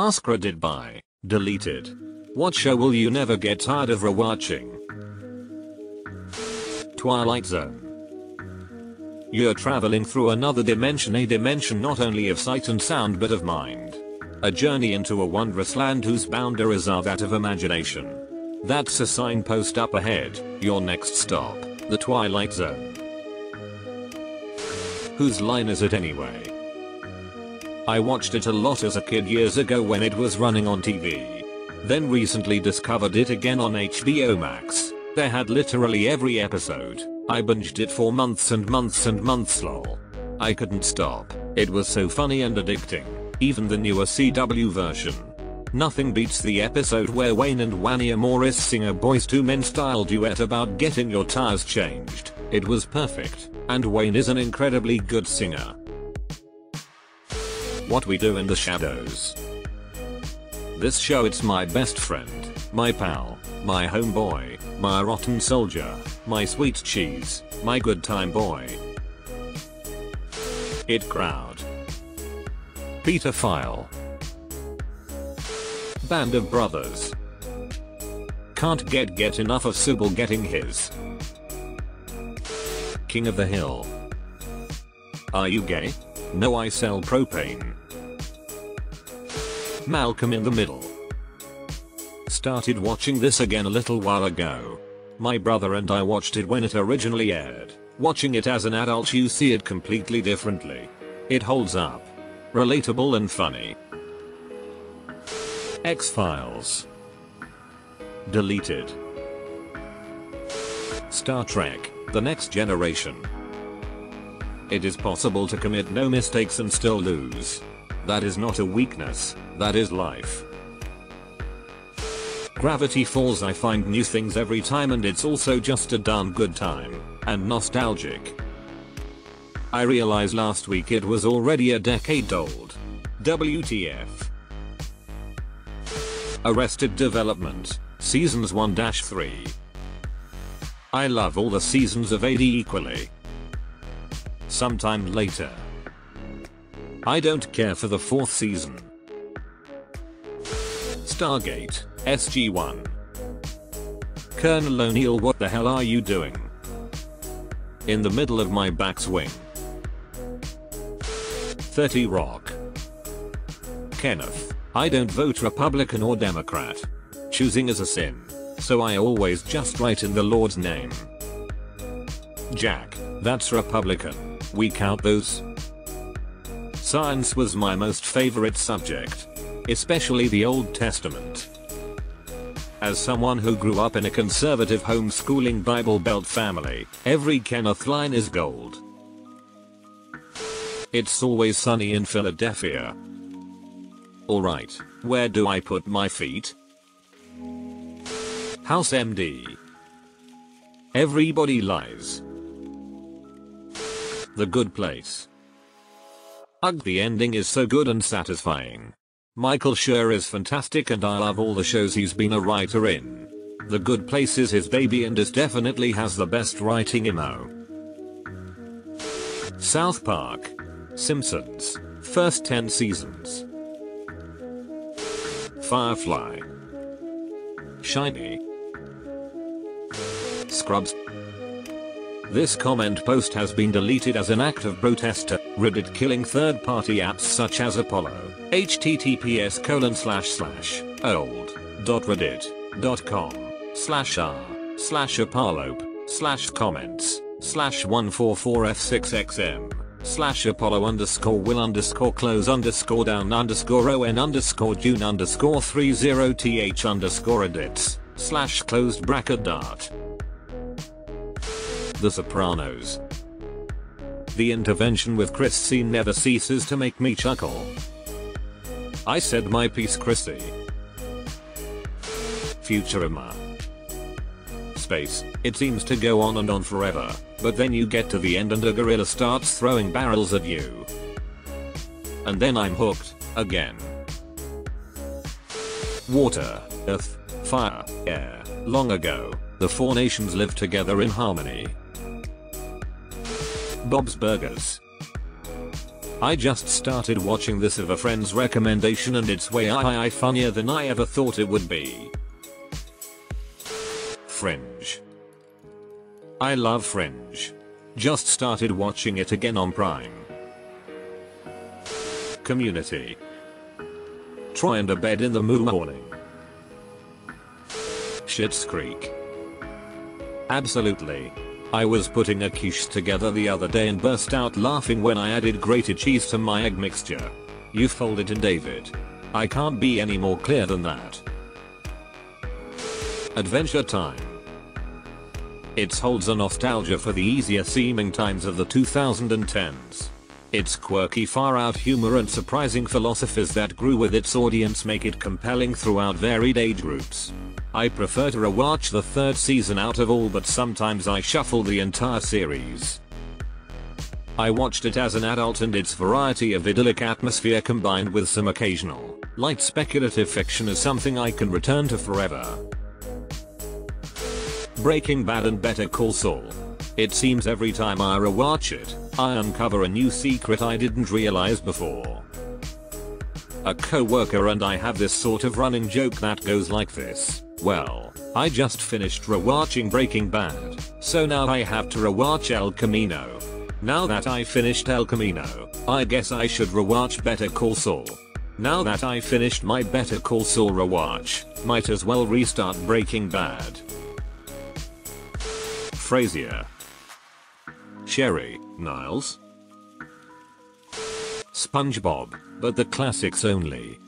Ask Reddit by. Deleted. What show will you never get tired of rewatching? Twilight Zone. You're traveling through another dimension a dimension not only of sight and sound but of mind. A journey into a wondrous land whose boundaries are that of imagination. That's a signpost up ahead, your next stop, the Twilight Zone. Whose line is it anyway? I watched it a lot as a kid years ago when it was running on TV. Then recently discovered it again on HBO Max. They had literally every episode. I binged it for months and months and months lol. I couldn't stop. It was so funny and addicting. Even the newer CW version. Nothing beats the episode where Wayne and Wanya Morris sing a Boyz II Men style duet about getting your tires changed. It was perfect, and Wayne is an incredibly good singer. What we do in the shadows. This show it's my best friend, my pal, my homeboy, my rotten soldier, my sweet cheese, my good time boy. It crowd. Peter File. Band of Brothers. Can't get get enough of Sobel getting his. King of the Hill. Are you gay? No I sell propane. Malcolm in the Middle. Started watching this again a little while ago. My brother and I watched it when it originally aired. Watching it as an adult you see it completely differently. It holds up. Relatable and funny. X-Files. Deleted. Star Trek, The Next Generation. It is possible to commit no mistakes and still lose. That is not a weakness, that is life. Gravity Falls I find new things every time and it's also just a darn good time, and nostalgic. I realized last week it was already a decade old. WTF. Arrested Development, Seasons 1-3. I love all the seasons of AD equally. Sometime later. I don't care for the fourth season. Stargate, SG-1. Colonel O'Neill what the hell are you doing? In the middle of my backswing. 30 Rock. Kenneth, I don't vote Republican or Democrat. Choosing is a sin. So I always just write in the Lord's name. Jack, that's Republican. We count those? Science was my most favorite subject. Especially the Old Testament. As someone who grew up in a conservative homeschooling Bible Belt family, every Kenneth line is gold. It's always sunny in Philadelphia. Alright, where do I put my feet? House MD. Everybody lies. The Good Place. Ugh the ending is so good and satisfying. Michael Schur is fantastic and I love all the shows he's been a writer in. The Good Place is his baby and is definitely has the best writing imo. South Park. Simpsons. First 10 seasons. Firefly. Shiny. Scrubs. This comment post has been deleted as an act of protest to Reddit killing third party apps such as Apollo. https colon slash slash old.reddit.com slash r slash apollo slash comments slash 144f6xm slash apollo underscore will underscore close underscore down underscore on underscore june underscore 30th underscore edits slash closed bracket dart the Sopranos. The intervention with Chris scene never ceases to make me chuckle. I said my piece Chrissy. Futurama. Space, it seems to go on and on forever, but then you get to the end and a gorilla starts throwing barrels at you. And then I'm hooked, again. Water, earth, fire, air. Long ago, the four nations lived together in harmony. Bob's Burgers. I just started watching this of a friend's recommendation and it's way I, I funnier than I ever thought it would be. Fringe. I love Fringe. Just started watching it again on Prime. Community. Troy and Abed in the moon morning. Schitt's Creek. Absolutely. I was putting a quiche together the other day and burst out laughing when I added grated cheese to my egg mixture. You fold it in David. I can't be any more clear than that. Adventure Time. It holds a nostalgia for the easier seeming times of the 2010s. Its quirky far-out humor and surprising philosophies that grew with its audience make it compelling throughout varied age groups. I prefer to rewatch the third season out of all but sometimes I shuffle the entire series. I watched it as an adult and its variety of idyllic atmosphere combined with some occasional, light speculative fiction is something I can return to forever. Breaking Bad and Better Call Saul. It seems every time I rewatch it, I uncover a new secret I didn't realize before. A co-worker and I have this sort of running joke that goes like this. Well, I just finished rewatching Breaking Bad, so now I have to rewatch El Camino. Now that I finished El Camino, I guess I should rewatch Better Call Saul. Now that I finished my Better Call Saul rewatch, might as well restart Breaking Bad. Frasier. Sherry, Niles. SpongeBob, but the classics only.